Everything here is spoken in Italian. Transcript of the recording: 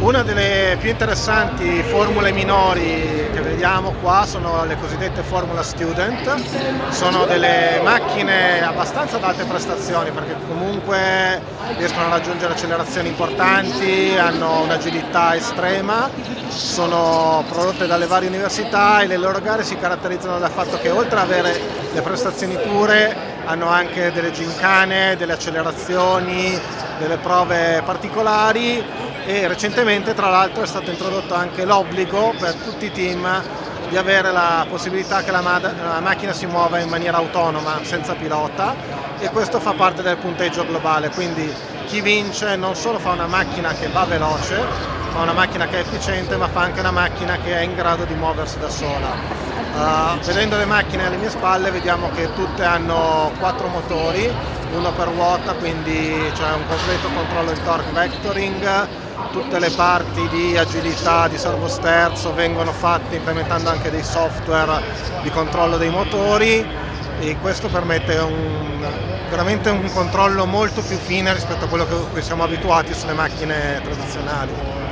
Una delle più interessanti formule minori che vediamo qua sono le cosiddette Formula Student, sono delle macchine abbastanza ad alte prestazioni perché comunque riescono a raggiungere accelerazioni importanti, hanno un'agilità estrema, sono prodotte dalle varie università e le loro gare si caratterizzano dal fatto che oltre ad avere le prestazioni pure hanno anche delle gincane, delle accelerazioni, delle prove particolari e recentemente tra l'altro è stato introdotto anche l'obbligo per tutti i team di avere la possibilità che la, la, macchina si muova in maniera autonoma, senza pilota e questo fa parte del punteggio globale, quindi chi vince non solo fa una macchina che va veloce, fa una macchina che è efficiente, ma fa anche una macchina che è in grado di muoversi da sola. Uh, vedendo le macchine alle mie spalle vediamo che tutte hanno quattro motori, uno per ruota, quindi c'è un completo controllo di torque vectoring, tutte le parti di agilità, di servo sterzo vengono fatte implementando anche dei software di controllo dei motori e questo permette un, veramente un controllo molto più fine rispetto a quello che cui siamo abituati sulle macchine tradizionali.